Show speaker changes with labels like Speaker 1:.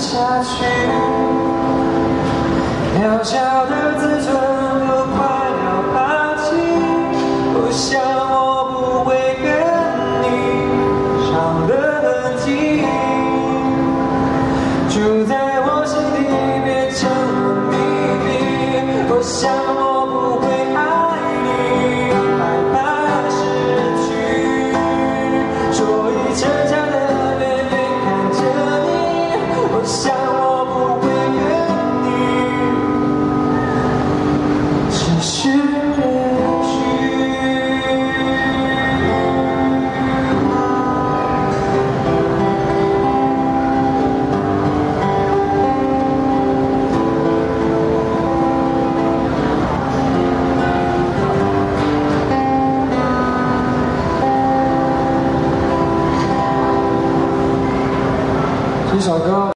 Speaker 1: 下去渺小的去。这首歌。